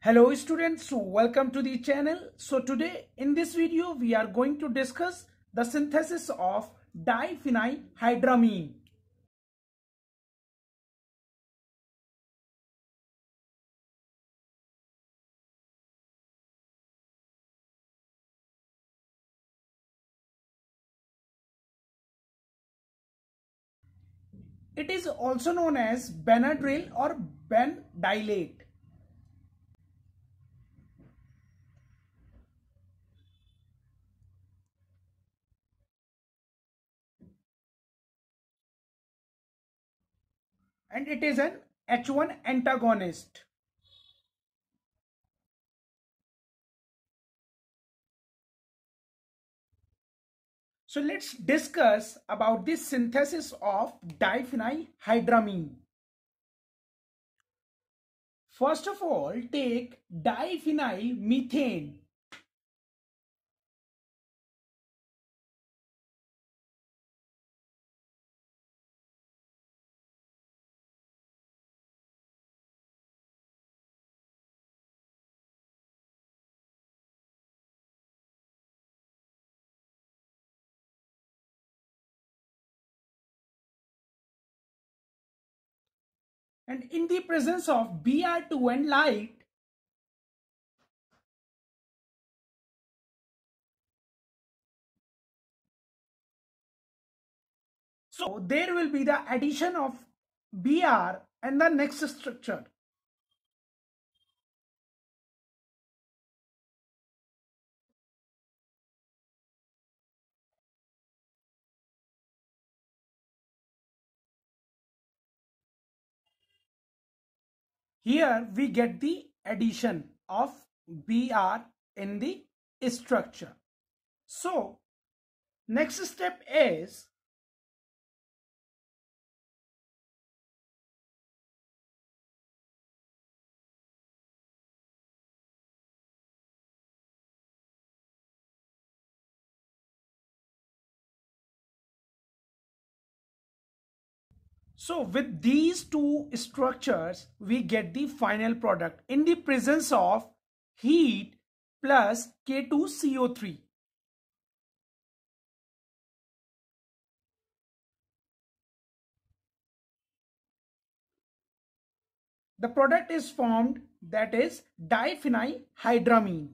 Hello students, welcome to the channel. So today in this video we are going to discuss the synthesis of diphenhydramine. It is also known as Benadryl or Bendylate. And it is an H1 antagonist. So let's discuss about the synthesis of diphenhydramine. First of all, take diphenyl and in the presence of Br2 and light, so there will be the addition of Br and the next structure. Here we get the addition of Br in the structure. So next step is So with these two structures, we get the final product in the presence of heat plus K2CO3. The product is formed that is diphenhydramine.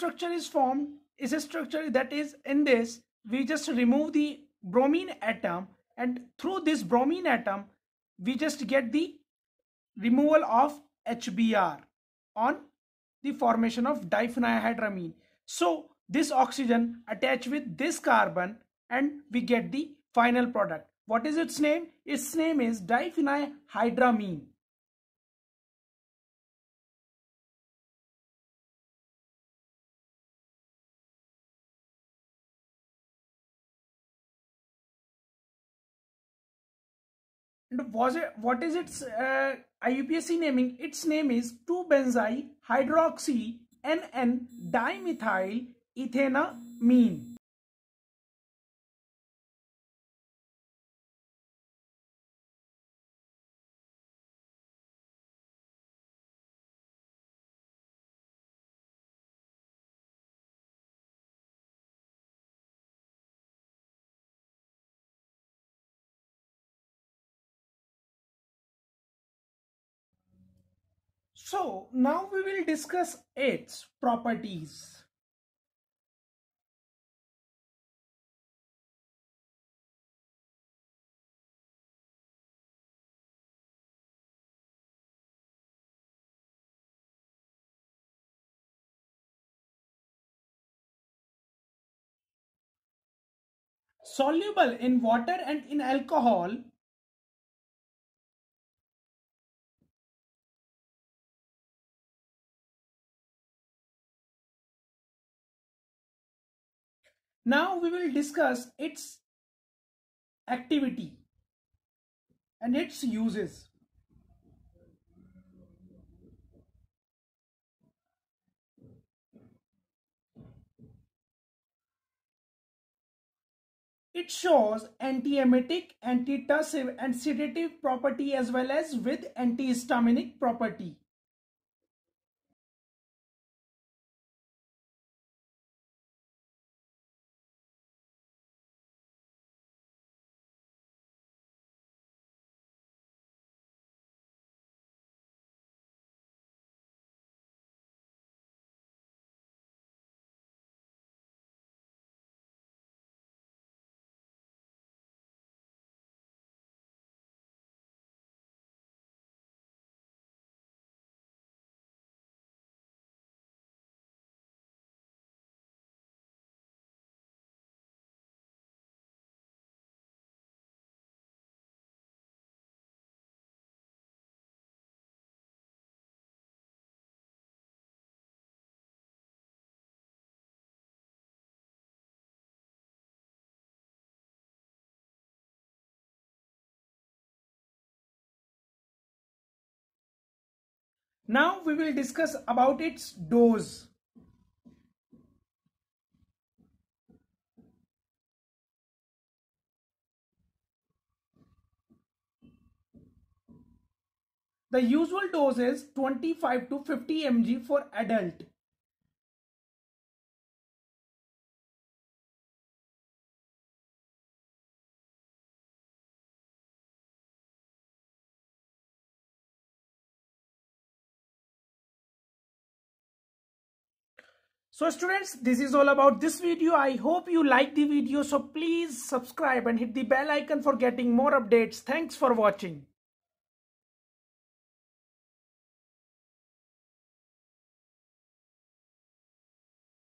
Structure is formed is a structure that is in this we just remove the bromine atom and through this bromine atom we just get the removal of HBr on the formation of diphenhydramine. So this oxygen attach with this carbon and we get the final product. What is its name? Its name is diphenhydramine. And was it what is its uh, IUPAC naming? Its name is 2-benzyl hydroxy NN dimethyl ethanamine. So now we will discuss its properties. Soluble in water and in alcohol, Now we will discuss its activity and its uses. It shows antiemetic, antitussive and sedative property as well as with antihistaminic property. Now we will discuss about its dose. The usual dose is 25 to 50 mg for adult. So students, this is all about this video. I hope you like the video. So please subscribe and hit the bell icon for getting more updates. Thanks for watching.